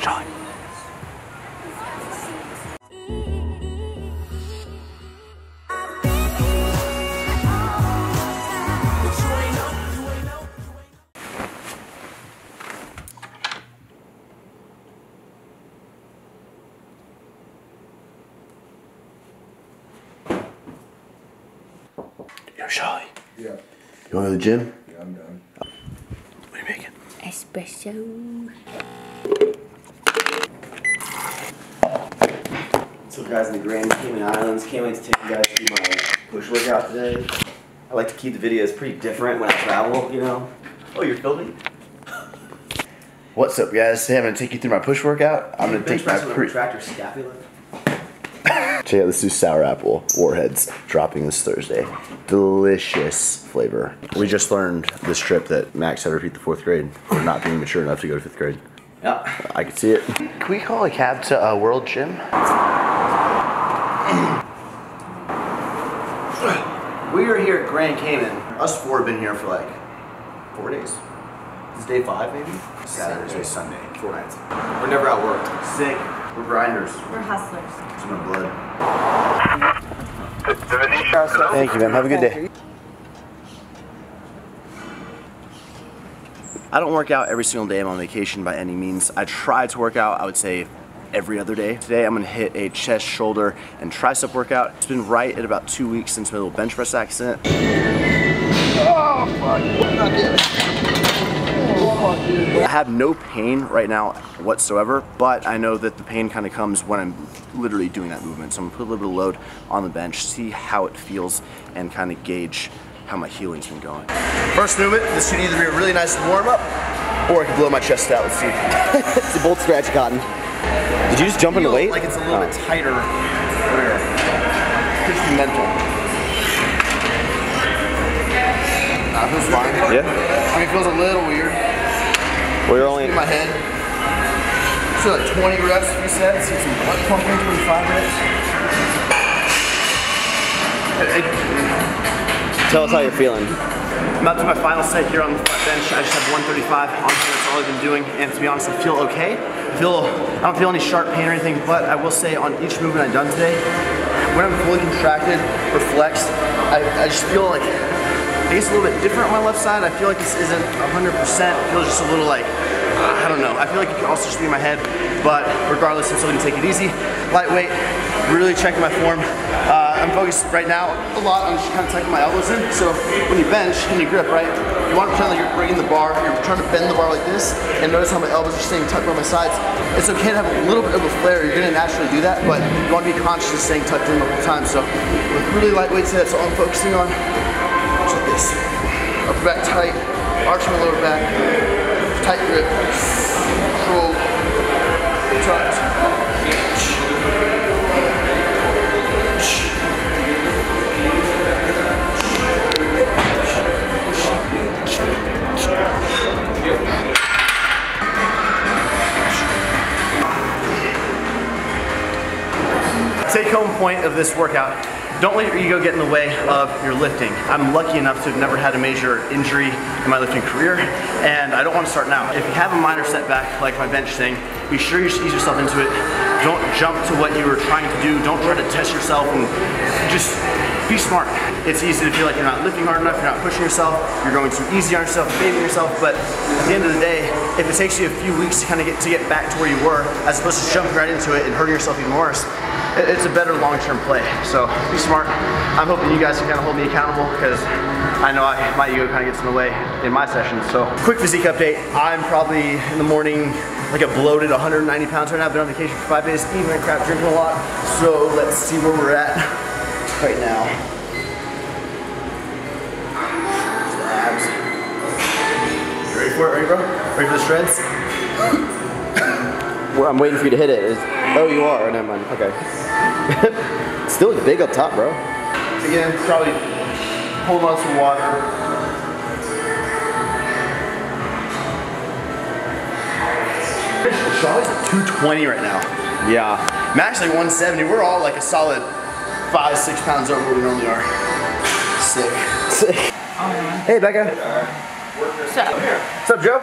Sean. Yo, Charlie. Yeah. You want to go to the gym? Yeah, I'm done. What are you making? Espresso. So guys in the Grand Cayman Islands, can't wait to take you guys through my push workout today. I like to keep the videos pretty different when I travel, you know. Oh, you're filming? What's up, guys? Today I'm gonna take you through my push workout. I'm gonna take my pre. retractor scapula. Check out this new sour apple warheads dropping this Thursday. Delicious flavor. We just learned this trip that Max had to repeat the fourth grade for not being mature enough to go to fifth grade. Yeah. I could see it. Can we call a cab to uh, World Gym? We are here at Grand Cayman. Us four have been here for like four days. This is day five, maybe? Saturday, Sunday, four nights. We're never at work. Sick. We're grinders. We're hustlers. It's in my blood. Thank you, man. Have a good day. I don't work out every single day I'm on vacation by any means. I try to work out, I would say, every other day. Today I'm gonna hit a chest, shoulder, and tricep workout. It's been right at about two weeks since my little bench press accident. I have no pain right now whatsoever, but I know that the pain kind of comes when I'm literally doing that movement. So I'm gonna put a little bit of load on the bench, see how it feels, and kind of gauge how my healing's been going. First movement, this should either be a really nice warm up, or I can blow my chest out. Let's see. It's a bolt scratch cotton. Did you just jump into weight? Like it's a little bit oh. tighter. Just mental. Nah, it feels fine. Yeah. I mean, it feels a little weird. We're only. in my head. So like 20 reps, three sets, get some butt pumping, 25 reps. Tell us how you're feeling. I'm up to my final set here on the flat bench. I just have 135. on here. that's all I've been doing. And to be honest, I feel okay. Feel, I don't feel any sharp pain or anything, but I will say on each movement I've done today, when I'm fully contracted or flexed, I, I just feel like, I guess a little bit different on my left side. I feel like this isn't 100%. It feels just a little like, I don't know. I feel like it could also just be in my head, but regardless, I'm still gonna take it easy. Lightweight, really checking my form. I'm focused right now a lot on just kind of tucking my elbows in. So when you bench and you grip, right, you want to pretend like you're bringing the bar, you're trying to bend the bar like this, and notice how my elbows are staying tucked by my sides. It's okay to have a little bit of a flare, you're gonna naturally do that, but you want to be conscious of staying tucked in the whole time. So with really lightweight today, that's all I'm focusing on. Just like this. Upper back tight, arch my lower back, tight grip, control, tucked. Point of this workout. Don't let your ego get in the way of your lifting. I'm lucky enough to have never had a major injury in my lifting career, and I don't want to start now. If you have a minor setback, like my bench thing, be sure you ease yourself into it. Don't jump to what you were trying to do. Don't try to test yourself and just be smart. It's easy to feel like you're not lifting hard enough, you're not pushing yourself, you're going too easy on yourself, fading yourself, but at the end of the day, if it takes you a few weeks to kind of get to get back to where you were, as opposed to jumping right into it and hurting yourself even worse, it's a better long-term play. So be smart. I'm hoping you guys can kind of hold me accountable because I know I, my ego kind of gets in the way in my sessions. So quick physique update. I'm probably in the morning like a bloated 190 pounds right now. Been on vacation for five days, eating crap, drinking a lot. So let's see where we're at right now. Abs. You ready for it? Ready, bro? Ready for the shreds? Well, I'm waiting for you to hit it. It's- oh, you are. Oh, never mind. Okay. Still looks big up top, bro. Again, probably hold on some water. Charlie's at 220 right now. Yeah. I'm actually 170. We're all like a solid five, six pounds over what we normally are. Sick. Sick. hey, Becca. So, What's up, Joe?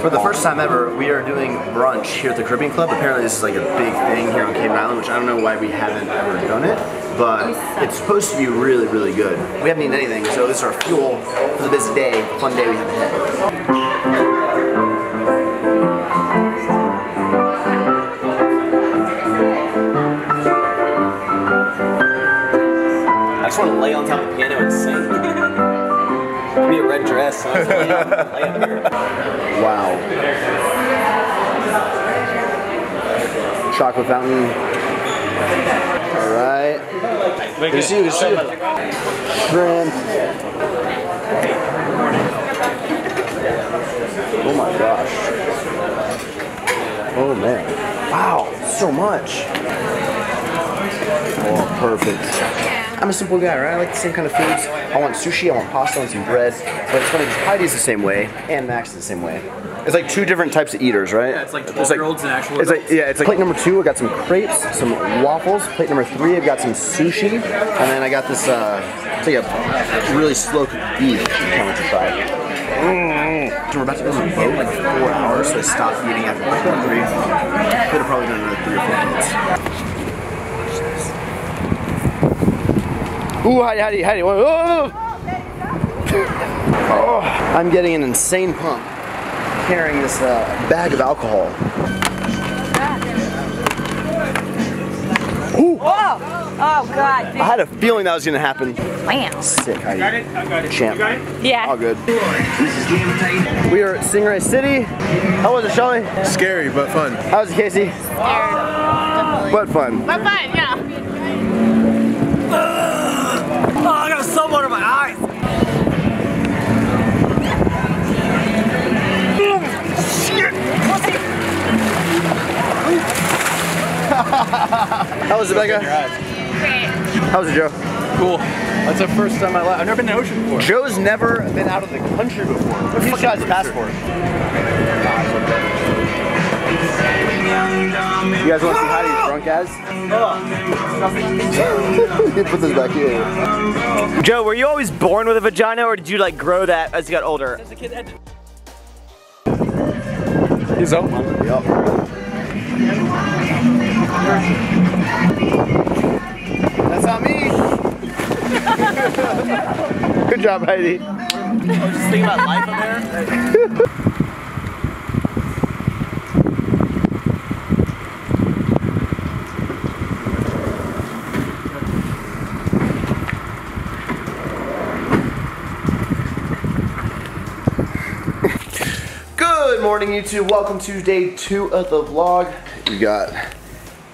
For the first time ever, we are doing brunch here at the Caribbean Club. Apparently, this is like a big thing here on Cayman Island, which I don't know why we haven't ever done it, but it's supposed to be really, really good. We haven't eaten anything, so this is our fuel for the busy day, fun day we have ahead. I just want to lay on top of the piano and sing. Red dress. I just lay, on, lay up here. Wow. Chocolate fountain. All right. See you. See you. Shrimp. Oh my gosh. Oh man. Wow, so much. Oh, perfect. I'm a simple guy, right? I like the same kind of foods. I want sushi, I want pasta, I want some bread. But it's funny because Heidi's the same way, and Max is the same way. It's like two different types of eaters, right? Yeah, it's like 12-year-olds and actual It's like yeah, it's like plate number two. I got some crepes, some waffles. Plate number three, I've got some sushi, and then I got this. Uh, it's like a really slow cooked beef. Wait to try it. So we're about to go on a boat like four hours, so I stopped eating after like three. Could have probably done another three or four minutes. Ooh, Heidi, Heidi, Heidi. Whoa, whoa, whoa. Oh, I'm getting an insane pump carrying this uh, bag of alcohol. Ooh, Oh, oh God. I had a feeling that was gonna happen. Wow. Sick, Heidi. Champ. Yeah. All good. We are at Stingray City. How was it, Shelly? Scary but fun. How was it, Casey? Definitely. But fun. But fun, yeah. How was it, Becca? Great. How was it, Joe? Cool. That's the first time I I've never been to the ocean before. Joe's never been out of the country before. He's got his passport. You guys want to see Heidi's drunk as? you put this back here. Joe, were you always born with a vagina, or did you like grow that as you got older? He's up. Yup. That's not me. Good job, Heidi. Just thinking about life up there. Good morning, YouTube. Welcome to day two of the vlog. You got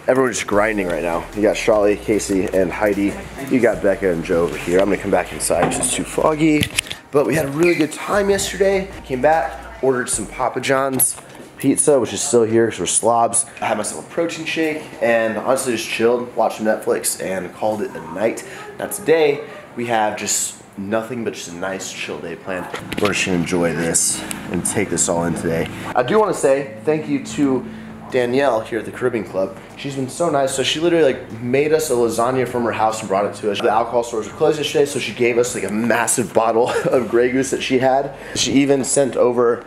everyone just grinding right now. You got Charlie, Casey, and Heidi. You got Becca and Joe over here. I'm gonna come back inside it's too foggy. But we had a really good time yesterday. Came back, ordered some Papa John's pizza, which is still here because we're slobs. I had myself a protein shake and honestly just chilled, watched Netflix, and called it a night. Now today we have just nothing but just a nice chill day planned. We're just gonna enjoy this and take this all in today. I do want to say thank you to Danielle here at the Caribbean Club. She's been so nice. So she literally like made us a lasagna from her house and brought it to us. The alcohol stores were closed yesterday, so she gave us like a massive bottle of Grey Goose that she had. She even sent over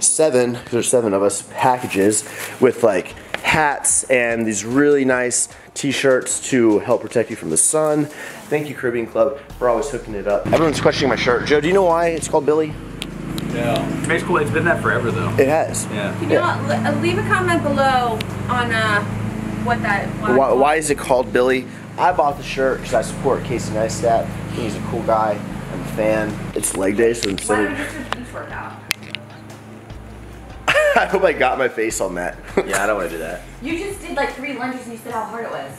seven, 'cause there's seven of us, packages with like hats and these really nice t-shirts to help protect you from the sun. Thank you Caribbean Club for always hooking it up. Everyone's questioning my shirt. Joe, do you know why it's called Billy? Yeah. cool. It's been that forever though. It has. Yeah. You know what? Le- uh, leave a comment below on uh, what that. Why, why is it called Billy? I bought the shirt because I support Casey Neistat. He's a cool guy. I'm a fan. It's leg day, so Why instead don't of you just do beach workout? I hope I got my face on that. Yeah, I don't want to do that. You just did like three lunges and you said how hard it was.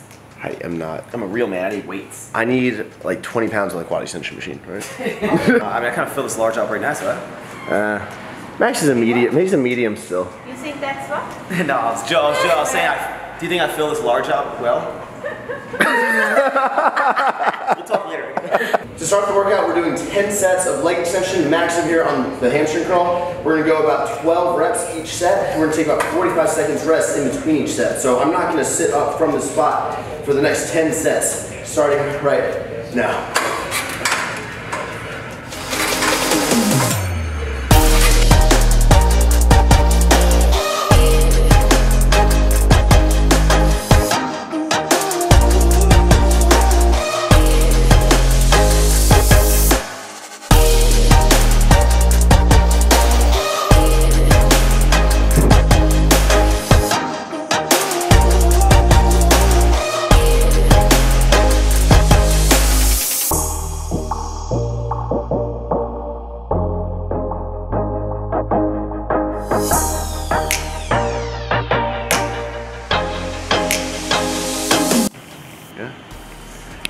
I am not. I'm a real man. I need weights. I need like 20 pounds on the quad extension machine, right? Uh, I mean, I kind of fill this large up right now, so. Uh, Max is a medium. He's a medium still. You think that's what? no, I was, Joe, I was, Joe, saying, I, do you think I fill this large up well? we'll talk later. To start the workout, we're doing 10 sets of leg extension, maximum here on the hamstring curl. We're gonna go about 12 reps each set. We're gonna take about 45 seconds rest in between each set. So I'm not gonna sit up from the spot for the next 10 sets, starting right now.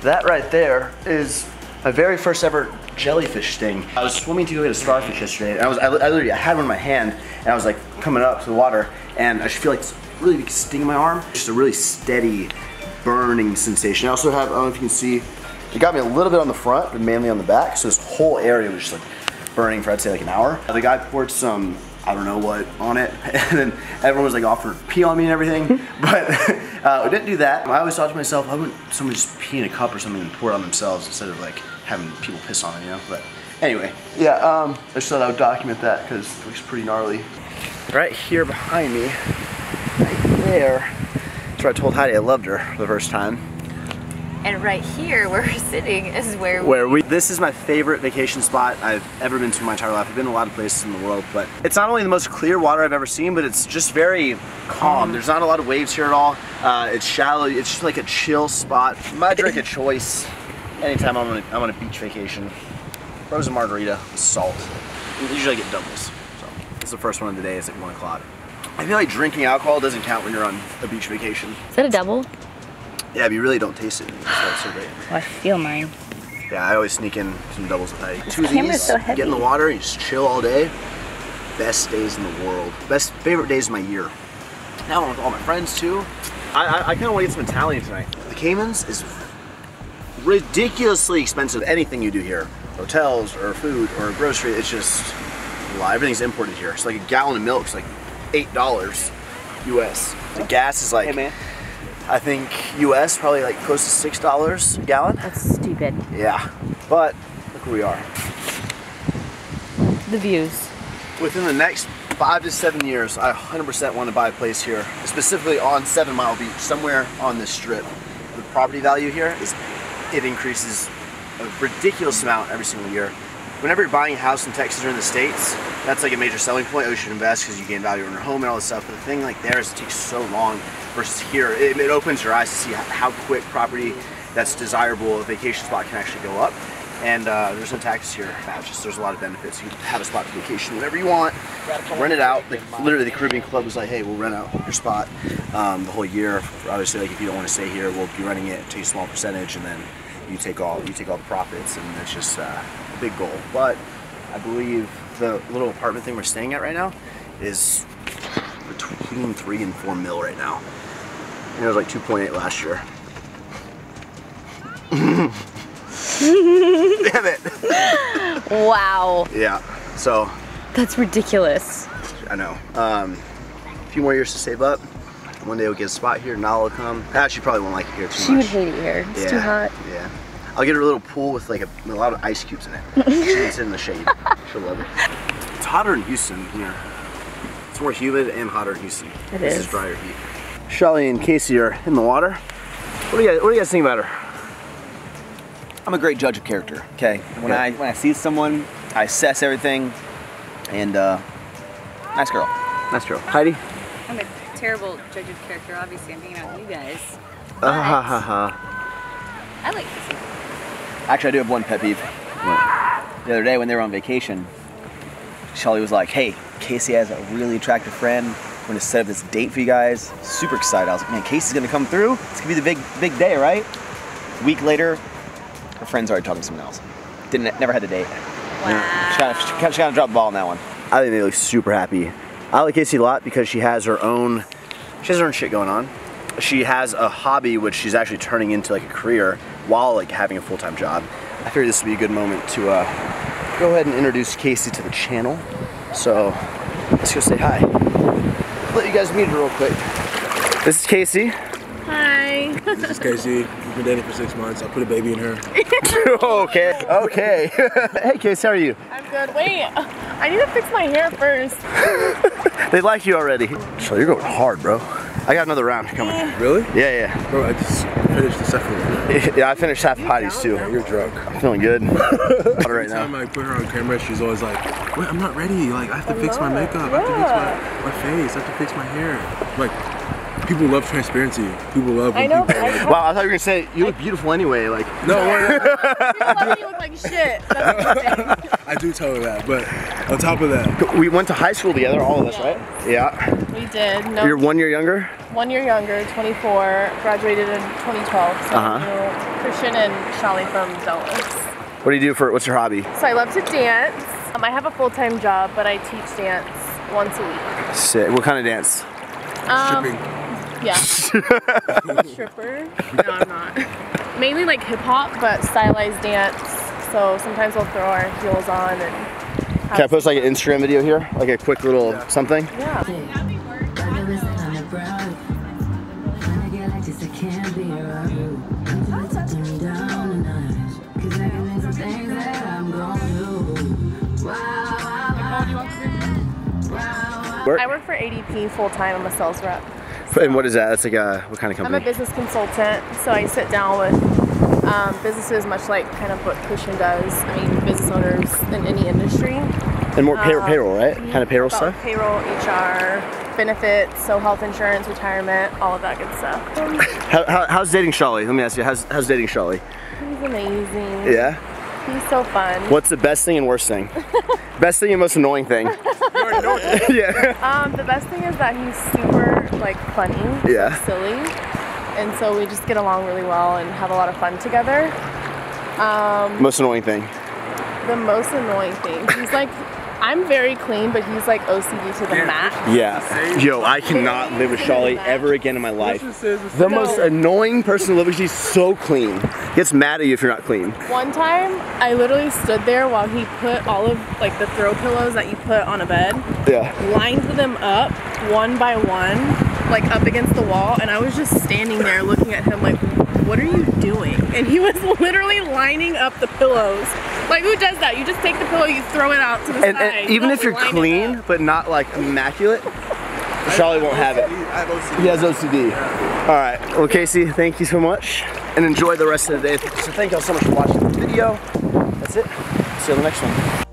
That right there is my very first ever jellyfish sting. I was swimming to go get a starfish yesterday, and I was I, I literally I had one in my hand, and I was like coming up to the water, and I just feel like this really big sting in my arm. Just a really steady burning sensation. I also have I don't know if you can see, it got me a little bit on the front, but mainly on the back. So this whole area was just like burning for I'd say like an hour. The guy poured some I don't know what on it, and then everyone was like offered pee on me and everything, but uh, I didn't do that. I always thought to myself, why wouldn't someone just pee in a cup or something and pour it on themselves instead of like having people piss on it, you know? But anyway, yeah, um, I just thought I would document that because it looks pretty gnarly. Right here behind me, right there, that's where I told Heidi I loved her the first time. And right here, where we're sitting, is where, where we this is my favorite vacation spot I've ever been to in my entire life. I've been to a lot of places in the world, but it's not only the most clear water I've ever seen, but it's just very calm. There's not a lot of waves here at all. Uh, it's shallow. It's just like a chill spot. My drink of choice anytime I'm on a, I'm on a beach vacation. Frozen margarita with salt. Usually I get doubles. So this is the first one of the day. It's like one o'clock. I feel like drinking alcohol doesn't count when you're on a beach vacation. Is that a double? Yeah, but you really don't taste it. So great. I feel mine. Yeah, I always sneak in some doubles with Heidi. Two of these, so get in the water, you just chill all day. Best days in the world. Best favorite days of my year. Now I'm with all my friends too. I, I, I kind of want to get some Italian tonight. The Caymans is ridiculously expensive. Anything you do here, hotels or food or grocery, it's just well, everything's imported here. It's like a gallon of milk is like eight dollars US. The gas is like, I think US probably like close to six dollars a gallon. That's stupid. Yeah, but look where we are. The views. Within the next five to seven years, I 100% want to buy a place here, specifically on Seven Mile Beach, somewhere on this strip. The property value here is, it increases a ridiculous amount every single year. Whenever you're buying a house in Texas or in the States, that's like a major selling point. Oh, you should invest because you gain value in your home and all this stuff. But the thing like there is it takes so long versus here. It, it opens your eyes to see how quick property that's desirable, a vacation spot can actually go up. And uh, there's no taxes here. Just there's a lot of benefits. You have a spot to vacation whenever you want, rent it out. Like literally, the Caribbean Club was like, "Hey, we'll rent out your spot um, the whole year. Obviously, like if you don't want to stay here, we'll be renting it, to a small percentage, and then you take all you take all the profits, and it's just uh, big goal. But I believe the little apartment thing we're staying at right now is between three and four mil right now. And it was like 2.8 last year. Damn it. Wow. Yeah. So That's ridiculous. I know. Um, a few more years to save up. One day we'll get a spot here. Nala will come. She probably won't like it here too She much. would hate it here. It's yeah. too hot. Yeah. I'll get her a little pool with like a, a lot of ice cubes in it. she can sit in the shade. She'll love it. It's hotter in Houston here. It's more humid and hotter in Houston. It this is. is drier heat. Shelly and Casey are in the water. What do you guys, what do you guys think about her? I'm a great judge of character. Okay. When Okay. I when I see someone, I assess everything, and uh, nice girl. Nice girl. Heidi? I'm a terrible judge of character. Obviously, I'm thinking about you guys. Uh, ha, ha, ha. I like this. Actually, I do have one pet peeve. The other day when they were on vacation, Shelly was like, "Hey, Casey has a really attractive friend. We're gonna set up this date for you guys." Super excited. I was like, "Man, Casey's gonna come through. It's gonna be the big, big day, right?" week later, her friend's already talking to someone else. Didn't, never had the date. Wow. She kind of, she kind of, she kind of dropped the ball on that one. I think they look super happy. I like Casey a lot because she has her own, she has her own shit going on. She has a hobby which she's actually turning into like a career while like having a full-time job. I figured this would be a good moment to uh, go ahead and introduce Casey to the channel. So let's go say hi. Let you guys meet her real quick. This is Casey. Hi. This is Casey. We've been dating for six months. I put a baby in her. okay, okay. hey Casey, how are you? I'm good. Wait, I need to fix my hair first. They like you already. So you're going hard, bro. I got another round coming. Really? Yeah, yeah. Bro, I just finished the second one. Yeah, I finished half Heidi's too. You're drunk. I'm feeling good. Water right Every time now. I put her on camera, she's always like, wait, I'm not ready. Like, I have to fix my makeup. I have to fix my, my face. I have to fix my hair. I'm like, people love transparency. People love. I know, people- but I Wow, I thought you were gonna say you look beautiful anyway. Like, no, wait, People look like shit. That's. I do tell her that. But on top of that, we went to high school together, all of us, right? Yeah. We did. No, You're one year younger. one year younger, 24, graduated in 2012. So you know, Christian and Shelly from Dulles. What do you do for? What's your hobby? So I love to dance. Um, I have a full-time job, but I teach dance once a week. Sick. What kind of dance? Um, shipping. Yeah. Stripper? No, I'm not. Mainly like hip hop, but stylized dance. So sometimes we'll throw our heels on and. have Can I post like an Instagram video here? Like a quick little something? Yeah. I work for ADP full time. I'm a sales rep. And what is that? That's like a what kind of company? I'm a business consultant, so I sit down with um, businesses, much like kind of what Christian does. I mean, business owners in any industry. and more pay- um, payroll, right? Kind of payroll stuff. Payroll, HR, benefits, so health insurance, retirement, all of that good stuff. How, how, how's dating Shelly? Let me ask you. How's how's dating Shelly? He's amazing. Yeah. He's so fun. What's the best thing and worst thing? best thing and most annoying thing. yeah. Um, the best thing is that he's super like funny, Yeah. silly, and so we just get along really well and have a lot of fun together. Um, Most annoying thing. the most annoying thing, he's like, I'm very clean, but he's like OCD to the max. Yeah. Yo, I cannot live with Shelly ever again in my life. The most annoying person to live with. She's so clean. Gets mad at you if you're not clean. One time, I literally stood there while he put all of like the throw pillows that you put on a bed, Yeah. lined them up one by one, like up against the wall, and I was just standing there looking at him like, what are you doing? And he was literally lining up the pillows. Like who does that? You just take the pillow, you throw it out to the And, side. and even if you're clean but not like immaculate, Charlie won't have it. I have OCD. He has OCD. All right. Well, Casey, thank you so much, and enjoy the rest of the day. So thank y'all so much for watching the video. That's it. See you on the next one.